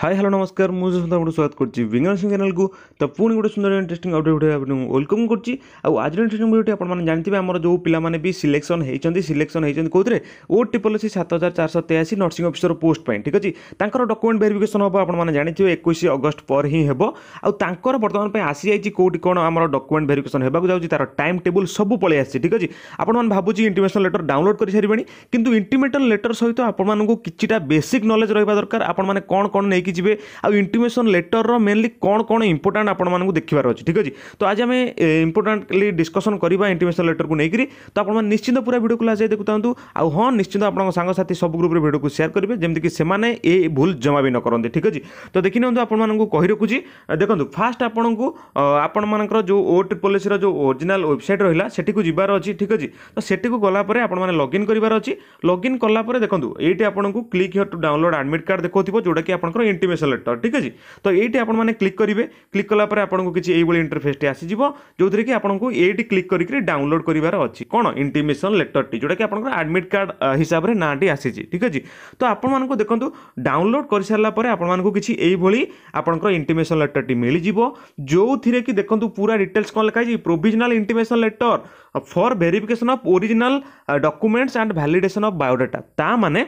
hi hello নমস্কার মু আপনার স্বাগত করছি বিঙ্গল সিং চ্যানেলকু তো পুঁ গোটে সুন্দর ইন্টারেস্টিং আপডেট ভিডিও আপনার ওয়েলকম করছি আউ আজ ইন্টারেস্টিং ভিডিওটি আপনার জানিবে আমার যে পিলামানে বি সিলেকশন হয়েছেন সিলেকশন হয়েছেন কোথায় ও ট্রিপল এসি সাত হাজার চারশো তেয়াশি নর্সিং অফিসর পোস্ট পাই ঠিক আছে তাঁর ডকুমেন্ট ভেরিফিকেসন হব আপনার জানিবে একুশ অগস্ট পর হি হব আউ তাঁর বর্তমান আসি যাই কোটি কোণ আমার ডকুমেন্ট ভেরিফিকেসন হওয়া যাচ্ছে তার টাইম টেবুল সবু পলাই আসছে ঠিক আছে আপনার ভাবুছি ইন্টিমেশন লেটর ডাউনলোড করে সারে কিন্তু ইন্টিমেশন লেটর সহ আপনার কিছুটা বেসিক নলেজ রহবা দরকার আপনার কোণ কোণ ନେଇକି ଯିବେ ଆଉ ଇଣ୍ଟିମେସନ୍ ଲେଟର୍ର ମେନ୍ଲି କ'ଣ କ'ଣ ଇମ୍ପୋର୍ଟାଣ୍ଟ ଆପଣମାନଙ୍କୁ ଦେଖିବାର ଅଛି ଠିକ୍ ଅଛି ତ ଆଜି ଆମେ ଇମ୍ପୋର୍ଟାଣ୍ଟଲି ଡିସ୍କସନ୍ କରିବା ଇଣ୍ଟିମେସନ୍ ଲେଟର୍କୁ ନେଇକରି ତ ଆପଣମାନେ ନିଶ୍ଚିନ୍ତ ପୁରା ଭିଡ଼ିଓକୁ ଲାଷ୍ଟ ଯାଇ ଦେଖୁଥାନ୍ତୁ ଆଉ ହଁ ନିଶ୍ଚିନ୍ତ ଆପଣଙ୍କ ସାଙ୍ଗସାଥି ସବୁ ଗ୍ରୁପ୍ରେ ଭିଡ଼ିଓକୁ ସେୟାର କରିବେ ଯେମିତିକି ସେମାନେ ଏ ଭୁଲ ଜମା ବି ନ କରନ୍ତି ଠିକ୍ ଅଛି ତ ଦେଖିନିଅନ୍ତୁ ଆପଣମାନଙ୍କୁ କହି ରଖୁଛି ଦେଖନ୍ତୁ ଫାଷ୍ଟ ଆପଣଙ୍କୁ ଆପଣମାନଙ୍କର ଯେଉଁ ଓ ଟ୍ରିପଲ୍ ଏସ୍ର ଯେଉଁ ଓରିଜିନାଲ୍ ୱେବସାଇଟ୍ ରହିଲା ସେଠିକୁ ଯିବାର ଅଛି ଠିକ୍ ଅଛି ତ ସେଠିକୁ ଗଲାପରେ ଆପଣମାନେ ଲଗ୍ଇନ୍ କରିବାର ଅଛି ଲଗ୍ଇନ୍ କଲାପରେ ଦେଖନ୍ତୁ ଏଇଠି ଆପଣଙ୍କୁ click here to download admit card ଦେଖାଉଥିବ ଯେଉଁଟାକି ଆପଣଙ୍କର ଇଣ୍ଟିମେସନ୍ ଲେଟର୍ ଠିକ୍ ଅଛି ତ ଏଇଠି ଆପଣମାନେ କ୍ଲିକ୍ କରିବେ କ୍ଲିକ୍ କଲାପରେ ଆପଣଙ୍କୁ କିଛି ଏଇଭଳି ଇଣ୍ଟରଫେସ୍ଟି ଆସିଯିବ ଯେଉଁଥିରେ କି ଆପଣଙ୍କୁ ଏଇଠି କ୍ଲିକ୍ କରିକି ଡାଉନଲୋଡ଼ କରିବାର ଅଛି କ'ଣ ଇଣ୍ଟିମେସନ୍ ଲେଟର୍ଟି ଯେଉଁଟାକି ଆପଣଙ୍କର ଆଡ଼ମିଟ୍ କାର୍ଡ଼ ହିସାବରେ ନାଁଟି ଆସିଛି ଠିକ୍ ଅଛି ତ ଆପଣମାନଙ୍କୁ ଦେଖନ୍ତୁ ଡାଉନଲୋଡ଼ କରିସାରିଲା ପରେ ଆପଣମାନଙ୍କୁ କିଛି ଏଇଭଳି ଆପଣଙ୍କର ଇଣ୍ଟିମେସନ୍ ଲେଟର୍ଟି ମିଳିଯିବ ଯେଉଁଥିରେ କି ଦେଖନ୍ତୁ ପୁରା ଡିଟେଲ୍ସ କ'ଣ ଲେଖାଯାଇଛି provisional intimation letter for verification of original documents and validation of biodata ତା ମାନେ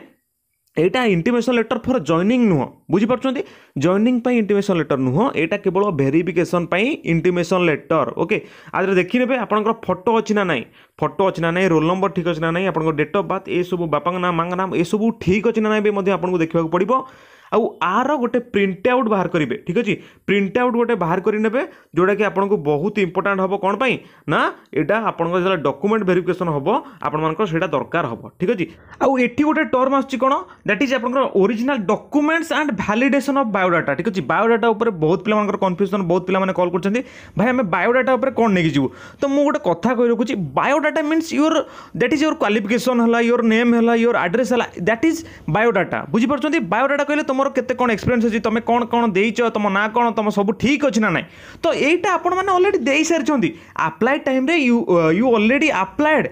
ଏଇଟା ଇଣ୍ଟିମେସନ୍ ଲେଟର୍ ଫର୍ ଜଏନିଂ ନୁହଁ ବୁଝିପାରୁଛନ୍ତି ଜଏନିଂ ପାଇଁ ଇଣ୍ଟିମେସନ୍ ଲେଟର୍ ନୁହଁ ଏଇଟା କେବଳ ଭେରିଫିକେସନ୍ ପାଇଁ ଇଣ୍ଟିମେସନ୍ ଲେଟର୍ ଓକେ ଆଦରେ ଦେଖିନେବେ ଆପଣଙ୍କର ଫଟୋ ଅଛି ନା ନାହିଁ ଫଟୋ ଅଛି ନା ନାହିଁ ରୋଲ୍ ନମ୍ବର ଠିକ୍ ଅଛି ନା ନାହିଁ ଆପଣଙ୍କ ଡେଟ୍ ଅଫ୍ ବାର୍ଥ ଏସବୁ ବାପାଙ୍କ ନାଁ ମାଙ୍କ ନାଁ ଏସବୁ ଠିକ୍ ଅଛି ନା ନାହିଁ ବି ମଧ୍ୟ ଆପଣଙ୍କୁ ଦେଖିବାକୁ ପଡ଼ିବ ଆଉ ଆର ଗୋଟେ ପ୍ରିଣ୍ଟ ଆଉଟ୍ ବାହାର କରିବେ ଠିକ୍ ଅଛି ପ୍ରିଣ୍ଟ ଆଉଟ୍ ଗୋଟେ ବାହାର କରିନେବେ ଯେଉଁଟାକି ଆପଣଙ୍କୁ ବହୁତ ଇମ୍ପୋର୍ଟାଣ୍ଟ ହେବ କ'ଣ ପାଇଁ ନା ଏଇଟା ଆପଣଙ୍କର ଯେତେବେଳେ ଡକୁମେଣ୍ଟ ଭେରିଫିକେସନ୍ ହେବ ଆପଣମାନଙ୍କର ସେଇଟା ଦରକାର ହେବ ଠିକ୍ ଅଛି ଆଉ ଏଠି ଗୋଟେ ଟର୍ମ ଆସୁଛି କ'ଣ ଦ୍ୟାଟ୍ ଇଜ୍ ଆପଣଙ୍କର original documents and validation of biodata ଠିକ୍ ଅଛି ବାୟୋଡାଟା ଉପରେ ବହୁତ ପିଲାମାନଙ୍କର କନଫ୍ୟୁଜନ୍ ବହୁତ ପିଲାମାନେ କଲ୍ କରୁଛନ୍ତି ଭାଇ ଆମେ ବାୟୋଡାଟା ଉପରେ କ'ଣ ନେଇକି ଯିବୁ ତ ମୁଁ ଗୋଟେ କଥା କହି ରଖୁଛି biodata means your that is your qualification ହେଲା ୟୋର୍ ନେମ୍ ହେଲା ୟୋର୍ ଆଡ୍ରେସ୍ ହେଲା ଦ୍ୟାଟ୍ ଇଜ୍ ବାୟୋଡାଟା ବୁଝିପାରୁଛନ୍ତି ବାୟୋଡାଟା କହିଲେ ତୁମ ତୁମର କେତେ କ'ଣ ଏକ୍ସପିରିଏନ୍ସ ଅଛି ତୁମେ କ'ଣ କ'ଣ ଦେଇଛ ତୁମ ନାଁ କ'ଣ ତୁମ ସବୁ ଠିକ୍ ଅଛି ନା ନାହିଁ ତ ଏଇଟା ଆପଣମାନେ ଅଲରେଡ଼ି ଦେଇସାରିଛନ୍ତି ଆପ୍ଲାଏ ଟାଇମ୍ରେ ୟୁ ୟୁ ଅଲରେଡ଼ି ଆପ୍ଲାଏଡ଼୍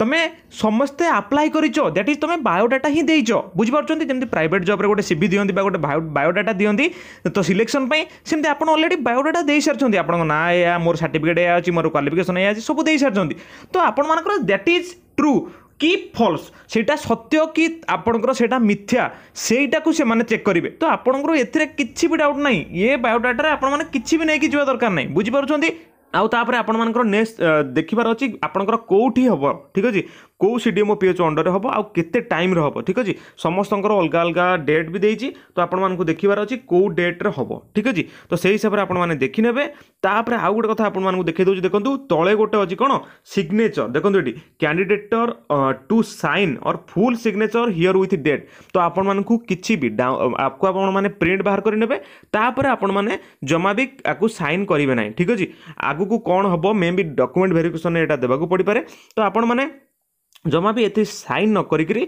তুমি সমস্তে আপ্লাই করেছ দ্যাট ইজ তুমি বায়োডাটা হি দেইছ বুঝিপার যেমন প্রাইভেট জব্রে গোটে সিভি দিকে বা গোটে বায়োডাটা দিকে তো সিলেকশন সেমতি আপনার অলরেডি বায়োডাটা দিয়ে সারি আপনার না এ মোর সার্টিফিকেট এ আছে মোর কোয়ালিফিকেসন এ আছে সব দিয়ে সারি তো আপনার দ্যাট ইজ ট্রু কি ফলস ସେଇଟା ସତ୍ୟ କି ଆପଣଙ୍କର ସେଇଟା ମିଥ୍ୟା ସେଇଟାକୁ ସେମାନେ ଚେକ୍ କରିବେ ତ ଆପଣଙ୍କର ଏଥିରେ କିଛି ବି ଡାଉଟ୍ ନାହିଁ ଏ ବାୟୋଡାଟାରେ ଆପଣମାନେ କିଛି ବି ନେଇକି ଯିବା ଦରକାର ନାହିଁ ବୁଝିପାରୁଛନ୍ତି ଆଉ ତାପରେ ଆପଣମାନଙ୍କର ନେକ୍ସଟ ଦେଖିବାର ଅଛି ଆପଣଙ୍କର କେଉଁଠି ହେବ ଠିକ୍ ଅଛି कौ C DMO P H under हम आते टाइम हम ठीक अच्छे समस्त अलग अलग डेट भी देती तो आपको देखार अच्छे कौ डेट्रे हम ठीक अच्छे तो से हिसाब से आपने देखने तापर आउ गोटे कथ आपको देखे दूसरी देखो तले गोटे अच्छी कौन सिग्नेचर देखो ये कैंडिडेटर टू सैन और फुल सिग्नेचर हियर उ डेट तो आपँ कि भी आपको आपने प्रिंट बाहर करेपर आपने जमा भी आपको सैन करेंगे ना ठीक अच्छे आगे कौन हम मे बी डक्यूमेंट भेरिफिकेसन ये देवाक पड़पे तो आप ଜମା ବି ଏଠି ସାଇନ୍ ନ କରିକିରି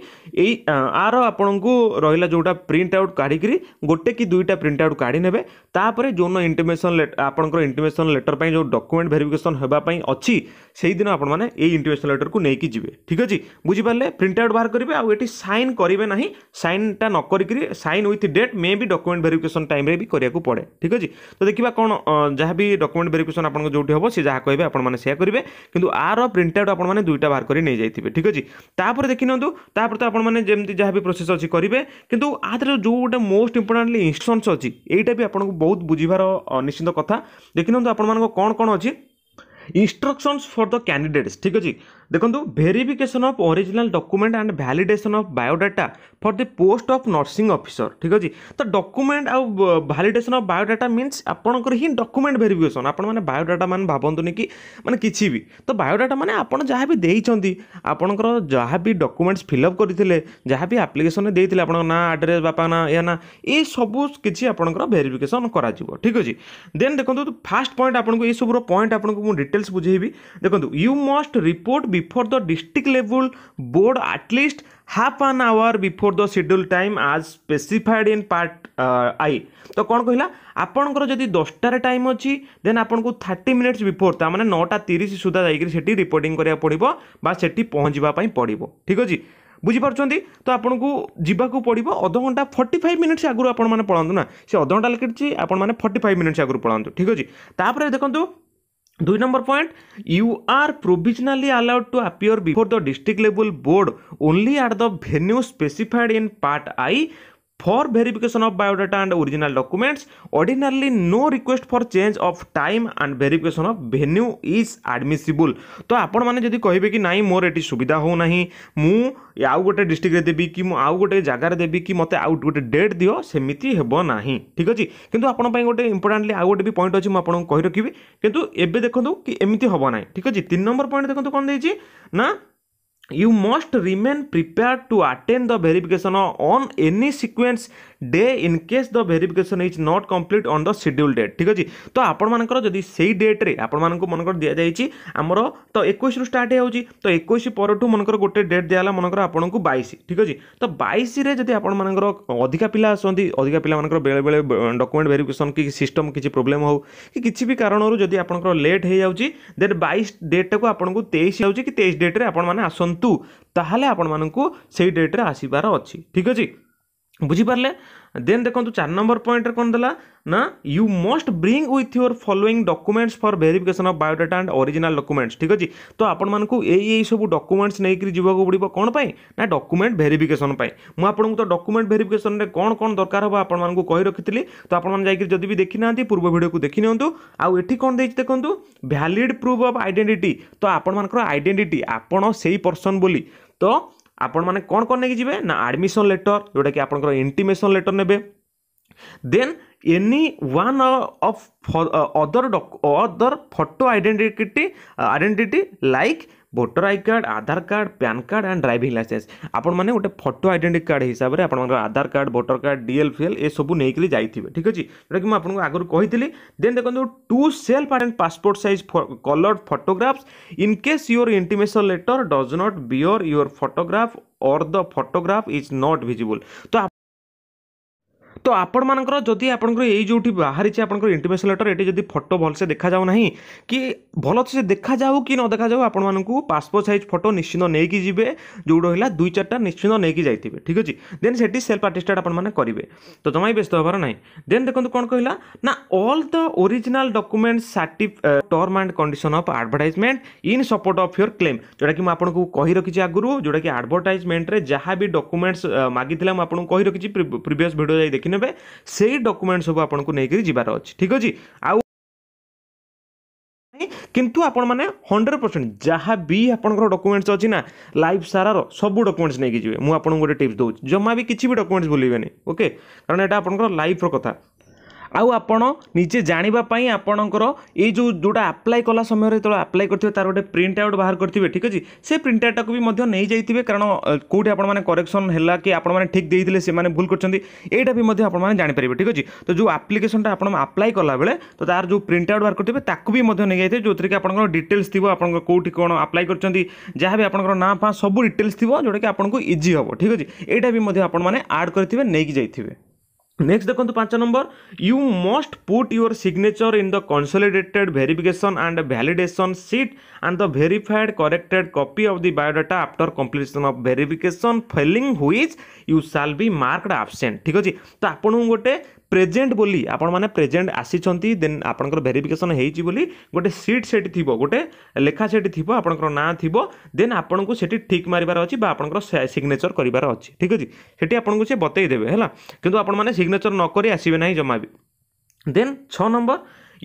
ଏଇ ଆର ଆପଣଙ୍କୁ ରହିଲା ଯେଉଁଟା ପ୍ରିଣ୍ଟ ଆଉଟ୍ କାଢ଼ିକିରି ଗୋଟେ କି ଦୁଇଟା ପ୍ରିଣ୍ଟ ଆଉଟ୍ କାଢ଼ି ନେବେ ତାପରେ ଯେଉଁଦିନ ଇଣ୍ଟିମେସନ୍ ଆପଣଙ୍କର ଇଣ୍ଟିମେସନ୍ ଲେଟର୍ ପାଇଁ ଯେଉଁ ଡକ୍ୟୁମେଣ୍ଟ ଭେରିଫିକେସନ୍ ହେବା ପାଇଁ ଅଛି ସେଇଦିନ ଆପଣମାନେ ଏଇ ଇଣ୍ଟିମେସନ୍ ଲେଟର୍କୁ ନେଇକି ଯିବେ ଠିକ୍ ଅଛି ବୁଝିପାରିଲେ ପ୍ରିଣ୍ଟ ଆଉଟ୍ ବାହାର କରିବେ ଆଉ ଏଠି ସାଇନ୍ କରିବେ ନାହିଁ ସାଇନ୍ଟା ନ କରିକିରି sign with date maybe document verification ଟାଇମ୍ରେ ବି କରିବାକୁ ପଡ଼େ ଠିକ୍ ଅଛି ତ ଦେଖିବା କ'ଣ ଯାହା ବି ଡକ୍ୟୁମେଣ୍ଟ ଭେରିଫିକେସନ୍ ଆପଣଙ୍କ ଯେଉଁଠି ହେବ ସେ ଯାହା କହିବେ ଆପଣମାନେ ସେୟା କରିବେ କିନ୍ତୁ ଆର ପ୍ରିଣ୍ଟ ଆଉଟ୍ ଆପଣମାନେ ଦୁଇଟା ବାହାର କରି ନେଇଯାଇଥିବେ ଠିକ୍ ଠିକ୍ ଅଛି ତାପରେ ଦେଖିନିଅନ୍ତୁ ତାପରେ ତ ଆପଣମାନେ ଯେମିତି ଯାହା ବି ପ୍ରୋସେସ୍ ଅଛି କରିବେ କିନ୍ତୁ ଆ ଯେଉଁ ଗୋଟେ ମୋଷ୍ଟ ଇମ୍ପୋର୍ଟାଣ୍ଟଲି ଇନଷ୍ଟ୍ରକ୍ସନ୍ସ ଅଛି ଏଇଟା ବି ଆପଣଙ୍କୁ ବହୁତ ବୁଝିବାର ନିଶ୍ଚିନ୍ତ କଥା ଦେଖିନିଅନ୍ତୁ ଆପଣମାନଙ୍କ କ'ଣ କ'ଣ ଅଛି ଇନଷ୍ଟ୍ରକ୍ସନ୍ସ ଫର୍ ଦ କ୍ୟାଣ୍ଡିଡେଟ୍ସ ଠିକ୍ ଅଛି ଦେଖନ୍ତୁ verification of original document and validation of biodata for the post of nursing officer ଠିକ୍ ଅଛି ତ ଡକୁମେଣ୍ଟ ଆଉ ଭ୍ୟାଲିଡେସନ୍ ଅଫ୍ ବାୟୋଡାଟା ମିନ୍ସ ଆପଣଙ୍କର ହିଁ ଡକୁମେଣ୍ଟ ଭେରିଫିକେସନ୍ ଆପଣମାନେ ବାୟୋଡାଟା ମାନେ ଭାବନ୍ତୁନି କି ମାନେ କିଛି ବି ତ ବାୟୋଡାଟା ମାନେ ଆପଣ ଯାହା ବି ଦେଇଛନ୍ତି ଆପଣଙ୍କର ଯାହା ବି ଡକୁମେଣ୍ଟସ୍ ଫିଲ୍ଅପ୍ କରିଥିଲେ ଯାହା ବି ଆପ୍ଲିକେସନ୍ରେ ଦେଇଥିଲେ ଆପଣଙ୍କ ନାଁ ଆଡ୍ରେସ୍ ବାପା ନାଁ ଏହା ନାଁ ଏସବୁ କିଛି ଆପଣଙ୍କର ଭେରିଫିକେସନ୍ କରାଯିବ ଠିକ୍ ଅଛି ଦେନ୍ ଦେଖନ୍ତୁ ଫାର୍ଷ୍ଟ ପଏଣ୍ଟ ଆପଣଙ୍କୁ ଏସବୁର ପଏଣ୍ଟ ଆପଣଙ୍କୁ ମୁଁ ଡିଟେଲ୍ସ ବୁଝେଇବି ଦେଖନ୍ତୁ you must report be before the district level board at least half an hour before the schedule time as specified in part I ତ କ'ଣ କହିଲା ଆପଣଙ୍କର ଯଦି ଦଶଟାରେ ଟାଇମ୍ ଅଛି ଦେନ୍ ଆପଣଙ୍କୁ ଥାର୍ଟି ମିନିଟ୍ସ ବିଫୋର୍ ତା ମାନେ ନଅଟା ତିରିଶ ସୁଦ୍ଧା ଯାଇକରି ସେଠି ରିପୋର୍ଟିଂ କରିବାକୁ ପଡ଼ିବ ବା ସେଠି ପହଞ୍ଚିବା ପାଇଁ ପଡ଼ିବ ଠିକ୍ ଅଛି ବୁଝିପାରୁଛନ୍ତି ତ ଆପଣଙ୍କୁ ଯିବାକୁ ପଡ଼ିବ ଅଧଘଣ୍ଟା ଫର୍ଟି ଫାଇଭ୍ ମିନିଟ୍ସ ଆଗରୁ ଆପଣମାନେ ପଳାନ୍ତୁ ନା ସେ ଅଧଘଣ୍ଟା ଲେଖିଛି ଆପଣମାନେ ଫର୍ଟି ଫାଇଭ୍ ମିନିଟ୍ସ ଆଗରୁ ପଳାନ୍ତୁ ଠିକ୍ ଅଛି ତାପରେ ଦେଖନ୍ତୁ দুই নম্বর point you are provisionally allowed to appear before the district level board only at the venue specified in part I for verification of biodata and original documents ordinarily no request for change of time and verification of venue is admissible तो आपण माने जदि कहिबे कि नाही मोर eighty सुविधा हो नाही मु आउ गोटे डिस्ट्रिक्ट रे देबी कि मु आउ गोटे जागा रे देबी कि मते आउ गोटे डेट दियो सेमिति हेबो नाही ठीक अछि किंतु आपण पई गोटे इंपोर्टेंटली आउ गोटे भी पॉइंट अछि मु आपण कहि रखिबे किंतु एबे देखंतु कि एमिति हेबो नाही ठीक अछि 3 नंबर पॉइंट देखंतु कोन देछि ना you must remain prepared to attend the verification on any sequence day in case the verification is not complete on the schedule date ठीक अच्छे तो ଆପଣମାନଙ୍କର ଯଦି ସେଇ ଡେଟ୍ରେ ଆପଣମାନଙ୍କୁ ମନେକର ଦିଆଯାଇଛି ଆମର ତ ଏକୋଇଶରୁ ଷ୍ଟାର୍ଟ ହେଉଛି ତ ଏକୋଇଶ ପରଠୁ ମନେକର ଗୋଟେ ଡେଟ୍ ଦିଆହେଲା ମନେକର ଆପଣଙ୍କୁ ବାଇଶ ଠିକ୍ ଅଛି ତ ବାଇଶରେ ଯଦି ଆପଣମାନଙ୍କର ଅଧିକା ପିଲା ଆସନ୍ତି ଅଧିକା ପିଲାମାନଙ୍କର ବେଳେବେଳେ ଡକୁମେଣ୍ଟ ଭେରିଫିକେସନ୍ କି ସିଷ୍ଟମ୍ କିଛି ପ୍ରୋବ୍ଲେମ୍ ହେଉ କି କିଛି ବି କାରଣରୁ ଯଦି ଆପଣଙ୍କର ଲେଟ୍ ହୋଇଯାଉଛି ଦେନ୍ ବାଇଶ ଡେଟ୍ଟାକୁ ଆପଣଙ୍କୁ ତେଇଶ ହେଉଛି କି ତେଇଶ ଡେଟ୍ରେ ଆପଣମାନେ ଆସନ୍ତୁ ତାହେଲେ ଆପଣମାନଙ୍କୁ ସେଇ ଡେଟ୍ରେ ଆସିବାର ଅଛି ଠିକ୍ ଅଛି ବୁଝିପାରିଲେ ଦେନ୍ ଦେଖନ୍ତୁ ଚାରି ନମ୍ବର ପଏଣ୍ଟରେ କ'ଣ ଦେଲା ନା you must bring with your following documents for verification of biodata and original documents ଠିକ୍ ଅଛି ତ ଆପଣମାନଙ୍କୁ ଏଇ ଏଇ ସବୁ ଡକୁମେଣ୍ଟସ୍ ନେଇକରି ଯିବାକୁ ପଡ଼ିବ କ'ଣ ପାଇଁ ନା ଡକୁମେଣ୍ଟ ଭେରିଫିକେସନ୍ ପାଇଁ ମୁଁ ଆପଣଙ୍କୁ ତ ଡକୁମେଣ୍ଟ ଭେରିଫିକେସନ୍ରେ କ'ଣ କ'ଣ ଦରକାର ହେବ ଆପଣମାନଙ୍କୁ କହି ରଖିଥିଲି ତ ଆପଣମାନେ ଯାଇକି ଯଦି ବି ଦେଖିନାହାନ୍ତି ପୂର୍ବ ଭିଡ଼ିଓକୁ ଦେଖିନିଅନ୍ତୁ ଆଉ ଏଠି କ'ଣ ଦେଇଛି ଦେଖନ୍ତୁ ଭ୍ୟାଲିଡ଼ ପ୍ରୁଫ୍ ଅଫ୍ ଆଇଡେଣ୍ଟିଟି ତ ଆପଣମାନଙ୍କର ଆଇଡେଣ୍ଟିଟି ଆପଣ ସେଇ ପର୍ସନ୍ ବୋଲି ତ ଆପଣମାନେ କ'ଣ କ'ଣ ନେଇକି ଯିବେ ନା ଆଡ଼ମିସନ୍ ଲେଟର୍ ଯେଉଁଟାକି ଆପଣଙ୍କର ଇଣ୍ଟିମେସନ୍ ଲେଟର୍ ନେବେ then any one uh, of for, uh, other doc, other photo identity uh, identity like voter I card Aadhaar card PAN card and driving licence আপন মানে গোটে ফটো আইডেন্টি কার্ড হিসাবে আপনার Aadhaar card voter card DL ফিএল এসব নেইকি যাই ঠিক আছে যেটাকি মু আপনার আগর কহিলি দেন দেখুন two self and passport size coloured photographs in case your intimation letter does not bear your photograph or the photograph is not visible তো তো ଆପଣମାନଙ୍କର ଯଦି ଆପଣଙ୍କର ଏଇ ଯେଉଁଠି ବାହାରିଛି ଆପଣଙ୍କର ଇଣ୍ଟିମେସନ୍ ଲେଟର୍ ଏଠି ଯଦି ଫଟୋ ଭଲସେ ଦେଖାଯାଉ ନାହିଁ କି ଭଲସେ ଦେଖାଯାଉ କି ନ ଦେଖାଯାଉ ଆପଣମାନଙ୍କୁ ପାସପୋର୍ଟ ସାଇଜ୍ ଫଟୋ ନିଶ୍ଚିନ୍ତ ନେଇକି ଯିବେ ଯେଉଁ ରହିଲା ଦୁଇ ଚାରିଟା ନିଶ୍ଚିନ୍ତ ନେଇକି ଯାଇଥିବେ ଠିକ୍ ଅଛି ଦେନ୍ ସେଠି ସେଲ୍ଫ ଆଟେଷ୍ଟେଡ୍ ଆପଣମାନେ କରିବେ ତ ଜମା ବି ବ୍ୟସ୍ତ ହେବାର ନାହିଁ ଦେନ୍ ଦେଖନ୍ତୁ କ'ଣ କହିଲା ନା all the original document certificate term and condition of advertisement in support of your claim ଯେଉଁଟାକି ମୁଁ ଆପଣଙ୍କୁ କହି ରଖିଛି ଆଗରୁ ଯେଉଁଟାକି ଆଡ଼ଭର୍ଟାଇଜମେଣ୍ଟରେ ଯାହା ବି ଡକୁମେଣ୍ଟସ୍ ମାଗିଥିଲା ମୁଁ ଆପଣଙ୍କୁ କହି ରଖିଛି ପ୍ରିଭିୟସ୍ ଭିଡ଼ିଓ ଯାଇ ଦେଖିନି ନେବେ ସେଇ ଡକୁମେଣ୍ଟ ସବୁ ଆପଣଙ୍କୁ ନେଇକରି ଯିବାର ଅଛି ଠିକ୍ ଅଛି ଆଉ କିନ୍ତୁ ଆପଣମାନେ ହଣ୍ଡ୍ରେଡ଼ ପରସେଣ୍ଟ ଯାହା ବି ଆପଣଙ୍କର ଡକୁମେଣ୍ଟସ୍ ଅଛି ନା ଲାଇଫ୍ ସାରାର ସବୁ ଡକୁମେଣ୍ଟସ୍ ନେଇକି ଯିବେ ମୁଁ ଆପଣଙ୍କୁ ଗୋଟେ ଟିପ୍ସ ଦେଉଛି ଜମା ବି କିଛି ବି ଡକୁମେଣ୍ଟସ୍ ଭୁଲିବେନି ଓକେ କାରଣ ଏଇଟା ଆପଣଙ୍କର ଲାଇଫ୍ର କଥା ଆଉ ଆପଣ ନିଜେ ଜାଣିବା ପାଇଁ ଆପଣଙ୍କର ଏଇ ଯେଉଁ ଯେଉଁଟା ଆପ୍ଲାଏ କଲା ସମୟରେ ଯେତେବେଳେ ଆପ୍ଲାଏ କରିଥିବେ ତାର ଗୋଟେ ପ୍ରିଣ୍ଟ ଆଉଟ୍ ବାହାର କରିଥିବେ ଠିକ୍ ଅଛି ସେ ପ୍ରିଣ୍ଟ ଆଉଟ୍ଟାକୁ ବି ମଧ୍ୟ ନେଇଯାଇଥିବେ କାରଣ କେଉଁଠି ଆପଣମାନେ କରେକ୍ସନ୍ ହେଲା କି ଆପଣମାନେ ଠିକ୍ ଦେଇଥିଲେ ସେମାନେ ଭୁଲ କରିଛନ୍ତି ଏଇଟା ବି ମଧ୍ୟ ଆପଣମାନେ ଜାଣିପାରିବେ ଠିକ୍ ଅଛି ତ ଯେଉଁ ଆପ୍ଲିକେସନ୍ଟା ଆପଣ ଆପ୍ଲାଏ କଲାବେଳେ ତ ତାର ଯେଉଁ ପ୍ରିଣ୍ଟ ଆଉଟ୍ ବାହାର କରିଥିବେ ତାକୁ ବି ମଧ୍ୟ ନେଇଯାଇଥିବେ ଯେଉଁଥିରେ କି ଆପଣଙ୍କର ଡିଟେଲ୍ସ ଥିବ ଆପଣଙ୍କ କେଉଁଠି କ'ଣ ଆପ୍ଲାଏ କରିଛନ୍ତି ଯାହା ବି ଆପଣଙ୍କର ନାଁ ଫାଁ ସବୁ ଡିଟେଲ୍ସ ଥିବ ଯେଉଁଟାକି ଆପଣଙ୍କୁ ଇଜି ହେବ ଠିକ୍ ଅଛି ଏଇଟା ବି ମଧ୍ୟ ଆପଣମାନେ ଆଡ଼୍ କରିଥିବେ ନେଇକି ଯାଇଥିବେ নেক্সট দেখুন পাঁচ নম্বর you must put your signature in the consolidated verification and validation sheet and the verified corrected copy of the biodata after completion of verification failing which you shall be marked absent ଠିକ୍ ଅଛି ତ ଆପଣଙ୍କୁ ଗୋଟେ present বলি আপনার present আসিছেন দেন আপনার verification হয়েছি বলে গোটে সিট সেটি থিব গোটে লেখা সেটি থিব আপনার না থিব দেন আপনার সেটি ঠিক মারিবার অ আপনার সিগনেচর করবার অ ঠিক আছে সেটি আপনার সে বতাই দেবে হল কিন্তু আপনার ସିଗ୍ନେଚର୍ ନ କରି ଆସିବେ ନାହିଁ ଜମା ବି ଦେନ୍ ଛଅ number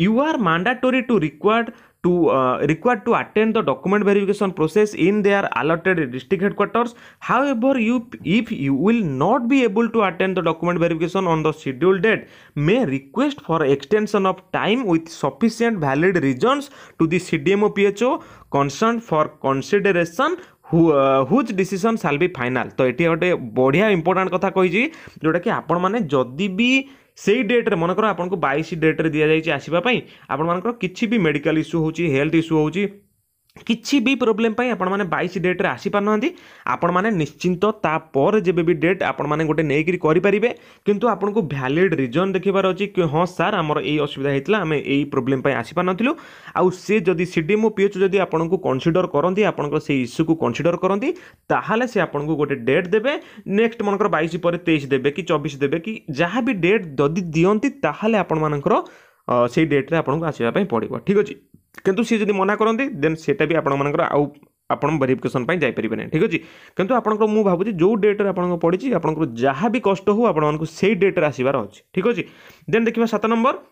you are mandatory to required to uh, required to attend the document verification process in their allotted district headquarters however you if you will not be able to attend the document verification on the scheduled date may request for extension of time with sufficient valid reasons to the cdmo pho concerned for consideration whose decision shall be final ତ ଏଠି ଗୋଟେ ବଢ଼ିଆ important କଥା କହିଛି ଯେଉଁଟାକି ଆପଣମାନେ ଯଦି ବି ସେଇ ଡେଟ୍ରେ ମନେକର ଆପଣଙ୍କୁ ବାଇଶ ଡେଟ୍ରେ ଦିଆଯାଇଛି ଆସିବା ପାଇଁ ଆପଣମାନଙ୍କର କିଛି ବି ମେଡ଼ିକାଲ ଇସ୍ୟୁ ହେଉଛି ହେଲ୍ଥ ଇସ୍ୟୁ ହେଉଛି କିଛି ବି ପ୍ରୋବ୍ଲେମ୍ ପାଇଁ ଆପଣମାନେ ବାଇଶ ଡେଟ୍ରେ ଆସିପାରୁନାହାନ୍ତି ଆପଣମାନେ ନିଶ୍ଚିନ୍ତ ତାପରେ ଯେବେ ବି ଡେଟ୍ ଆପଣମାନେ ଗୋଟେ ନେଇକରି କରିପାରିବେ କିନ୍ତୁ ଆପଣଙ୍କୁ ଭ୍ୟାଲିଡ଼ ରିଜନ୍ ଦେଖିବାର ଅଛି କି ହଁ ସାର୍ ଆମର ଏଇ ଅସୁବିଧା ହେଇଥିଲା ଆମେ ଏଇ ପ୍ରୋବ୍ଲେମ୍ ପାଇଁ ଆସିପାରୁନଥିଲୁ ଆଉ ସେ ଯଦି ସି ଡି ଏମ୍ ପିଏଚ୍ ଯଦି ଆପଣଙ୍କୁ କନସିଡ଼ର କରନ୍ତି ଆପଣଙ୍କ ସେଇ ଇସ୍ୟୁକୁ କନସିଡ଼ର କରନ୍ତି ତାହେଲେ ସେ ଆପଣଙ୍କୁ ଗୋଟେ ଡେଟ୍ ଦେବେ ନେକ୍ସଟ ମନେକର ବାଇଶ ପରେ ତେଇଶ ଦେବେ କି ଚବିଶ ଦେବେ କି ଯାହା ବି ଡେଟ୍ ଯଦି ଦିଅନ୍ତି ତାହେଲେ ଆପଣମାନଙ୍କର ସେଇ ଡେଟ୍ରେ ଆପଣଙ୍କୁ ଆସିବା ପାଇଁ ପଡ଼ିବ ଠିକ୍ ଅଛି କିନ୍ତୁ ସିଏ ଯଦି ମନା କରନ୍ତି ଦେନ୍ ସେଇଟା ବି ଆପଣମାନଙ୍କର ଆଉ ଆପଣ ଭେରିଫିକେସନ୍ ପାଇଁ ଯାଇପାରିବେ ନାହିଁ ଠିକ୍ ଅଛି କିନ୍ତୁ ଆପଣଙ୍କର ମୁଁ ଭାବୁଛି ଯେଉଁ ଡେଟ୍ରେ ଆପଣଙ୍କ ପଡ଼ିଛି ଆପଣଙ୍କର ଯାହା ବି କଷ୍ଟ ହେଉ ଆପଣମାନଙ୍କୁ ସେଇ ଡେଟ୍ରେ ଆସିବାର ଅଛି ଠିକ୍ ଅଛି ଦେନ୍ ଦେଖିବା ସାତ number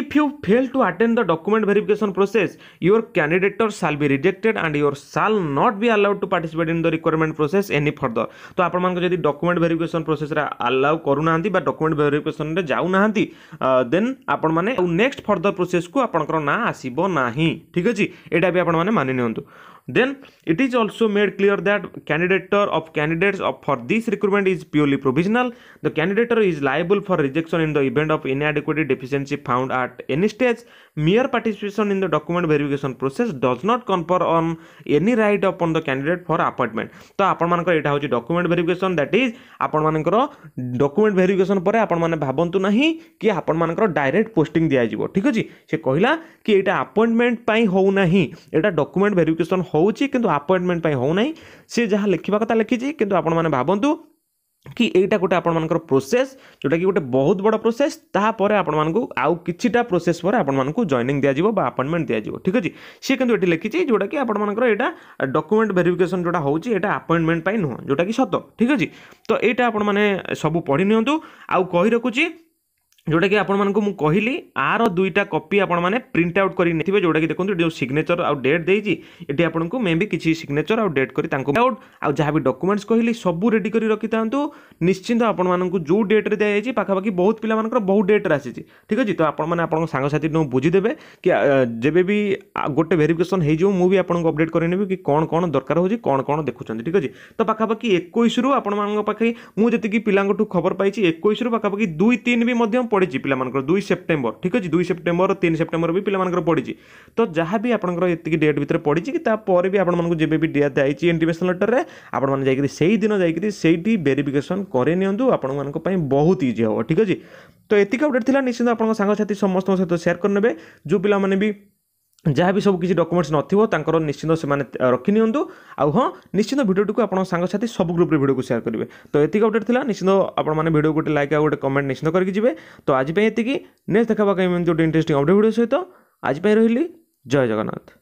if you fail to attend the document verification process your candidature shall be rejected and your shall not be allowed to participate in the requirement process any further ତ ଆପଣମାନଙ୍କୁ ଯଦି ଡକ୍ୟୁମେଣ୍ଟ ଭେରିଫିକେସନ୍ ପ୍ରୋସେସ୍ରେ ଆଲାଉ କରୁନାହାନ୍ତି ବା document ଭେରିଫିକେସନ୍ରେ ଯାଉନାହାନ୍ତି ଦେନ୍ ଆପଣମାନେ next further ପ୍ରୋସେସ୍କୁ ଆପଣଙ୍କର ନାଁ ଆସିବ ନାହିଁ ଠିକ୍ ଅଛି ଏଇଟା ବି ଆପଣମାନେ ମାନି ନିଅନ୍ତୁ then it is also made clear that candidature of candidates of for this recruitment is purely provisional the candidature is liable for rejection in the event of inadequate deficiency found at any stage mere participation in the document verification process does not confer on any right upon the candidate for appointment ତ ଆପଣମାନଙ୍କର ଏଇଟା ହେଉଛି document verification that is ଆପଣମାନଙ୍କର document verification ପରେ ଆପଣମାନେ ଭାବନ୍ତୁ ନାହିଁ କି ଆପଣମାନଙ୍କର ଡାଇରେକ୍ଟ ପୋଷ୍ଟିଂ ଦିଆଯିବ ଠିକ୍ ଅଛି ସେ କହିଲା କି ଏଇଟା ଆପଏଣ୍ଟମେଣ୍ଟ ପାଇଁ ହେଉନାହିଁ ଏଇଟା ଡକ୍ୟୁମେଣ୍ଟ ଭେରିଫିକେସନ୍ ହେଉ ହେଉଛି କିନ୍ତୁ ଆପଏଣ୍ଟମେଣ୍ଟ ପାଇଁ ହେଉନାହିଁ ସେ ଯାହା ଲେଖିବା କଥା ଲେଖିଛି କିନ୍ତୁ ଆପଣମାନେ ଭାବନ୍ତୁ କି ଏଇଟା ଗୋଟେ ଆପଣମାନଙ୍କର ପ୍ରୋସେସ୍ ଯେଉଁଟାକି ଗୋଟେ ବହୁତ ବଡ଼ ପ୍ରୋସେସ୍ ତାପରେ ଆପଣମାନଙ୍କୁ ଆଉ କିଛିଟା ପ୍ରୋସେସ୍ ପରେ ଆପଣମାନଙ୍କୁ ଜଏନିଂ ଦିଆଯିବ ବା ଆପଏଣ୍ଟମେଣ୍ଟ ଦିଆଯିବ ଠିକ୍ ଅଛି ସିଏ କିନ୍ତୁ ଏଠି ଲେଖିଛି ଯେଉଁଟାକି ଆପଣମାନଙ୍କର ଏଇଟା ଡକୁମେଣ୍ଟ ଭେରିଫିକେସନ୍ ଯେଉଁଟା ହେଉଛି ଏଇଟା ଆପଏଣ୍ଟମେଣ୍ଟ ପାଇଁ ନୁହଁ ଯେଉଁଟାକି ସତ ଠିକ୍ ଅଛି ତ ଏଇଟା ଆପଣମାନେ ସବୁ ପଢ଼ି ନିଅନ୍ତୁ ଆଉ କହି ରଖୁଛି ଯେଉଁଟାକି ଆପଣମାନଙ୍କୁ ମୁଁ କହିଲି ଆର ଦୁଇଟା କପି ଆପଣମାନେ ପ୍ରିଣ୍ଟ ଆଉଟ୍ କରି ନେଇଥିବେ ଯେଉଁଟାକି ଦେଖନ୍ତୁ ଏଠି ଯେଉଁ ସିଗ୍ନେଚର ଆଉ ଡେଟ୍ ଦେଇଛି ଏଠି ଆପଣଙ୍କୁ ମେ ବି କିଛି ସିଗ୍ନେଚର ଆଉ ଡେଟ୍ କରି ତାଙ୍କୁ ଆଉଟ୍ ଆଉ ଯାହା ବି ଡକୁମେଣ୍ଟସ୍ କହିଲି ସବୁ ରେଡ଼ି କରି ରଖିଥାନ୍ତୁ ନିଶ୍ଚିନ୍ତ ଆପଣମାନଙ୍କୁ ଯେଉଁ ଡେଟ୍ରେ ଦିଆଯାଇଛି ପାଖାପାଖି ବହୁତ ପିଲାମାନଙ୍କର ବହୁତ ଡେଟ୍ରେ ଆସିଛି ଠିକ୍ ଅଛି ତ ଆପଣମାନେ ଆପଣଙ୍କ ସାଙ୍ଗସାଥିଠୁ ବୁଝିଦେବେ କି ଯେବେ ବି ଗୋଟେ ଭେରିଫିକେସନ୍ ହେଇଯିବ ମୁଁ ବି ଆପଣଙ୍କୁ ଅପଡ଼େଟ୍ କରିନେବି କି କ'ଣ କ'ଣ ଦରକାର ହେଉଛି କ'ଣ କ'ଣ ଦେଖୁଛନ୍ତି ଠିକ୍ ଅଛି ତ ପାଖାପାଖି ଏକୋଇଶରୁ ଆପଣମାନଙ୍କ ପାଖେ ମୁଁ ଯେତିକି ପିଲାଙ୍କଠୁ ଖବର ପାଇଛି ଏକୋଇଶରୁ ପାଖାପାଖି ଦୁଇ ତିନି ବି ମଧ୍ୟ পড়িছি ପିଲାମାନଙ୍କର ଦୁଇ ସେପ୍ଟେମ୍ବର ଠିକ୍ ଅଛି ଦୁଇ ସେପ୍ଟେମ୍ବର ତିନି ସେପ୍ଟେମ୍ବର ବି ପିଲାମାନଙ୍କର ପଡ଼ିଛି ତ ଯାହା ବି ଆପଣଙ୍କର ଏତିକି ଡେଟ୍ ଭିତରେ ପଡ଼ିଛି କି ତାପରେ ବି ଆପଣମାନଙ୍କୁ ଯେବେ ବି ଦିଆଯାଇଛି ଇଣ୍ଟିମେସନ୍ ଲେଟର୍ରେ ଆପଣମାନେ ଯାଇକରି ସେଇଦିନ ଯାଇକରି ସେଇଠି ଭେରିଫିକେସନ୍ କରେଇ ନିଅନ୍ତୁ ଆପଣମାନଙ୍କ ପାଇଁ ବହୁତ ଇଜି ହେବ ଠିକ୍ ଅଛି ତ ଏତିକି ଅପଡ଼େଟ୍ ଥିଲା ନିଶ୍ଚିନ୍ତ ଆପଣଙ୍କ ସାଙ୍ଗସାଥି ସମସ୍ତଙ୍କ ସହିତ ସେୟାର କରିନେବେ ଯେଉଁ ପିଲାମାନେ ବି ଯାହା ବି ସବୁ କିଛି ଡକୁମେଣ୍ଟସ୍ ନଥିବ ତାଙ୍କର ନିଶ୍ଚିନ୍ତ ସେମାନେ ରଖି ନିଅନ୍ତୁ ଆଉ ହଁ ନିଶ୍ଚିନ୍ତ ଭିଡ଼ିଓଟିକୁ ଆପଣଙ୍କ ସାଙ୍ଗସାଥି ସବୁ ଗ୍ରୁପ୍ରେ ଭିଡ଼ିଓକୁ ସେୟାର କରିବେ ତ ଏତିକି ଅପଡ଼େଟ୍ ଥିଲା ନିଶ୍ଚିନ୍ତ ଆପଣମାନେ ଭିଡ଼ିଓ ଗୋଟେ ଲାଇକ୍ ଆଉ ଗୋଟେ କମେଣ୍ଟ ନିଶ୍ଚିନ୍ତ କରିକି ଯିବେ ତ ଆଜି ପାଇଁ ଏତିକି ନେକ୍ସଟ ଦେଖାବା ପାଇଁ ଏମିତି ଗୋଟେ ଇଣ୍ଟରେଷ୍ଟିଂ ଅପଡ଼େଟ୍ ଭିଡ଼ିଓ ସହିତ ଆଜି ପାଇଁ ରହିଲି ଜୟ ଜଗନ୍ନାଥ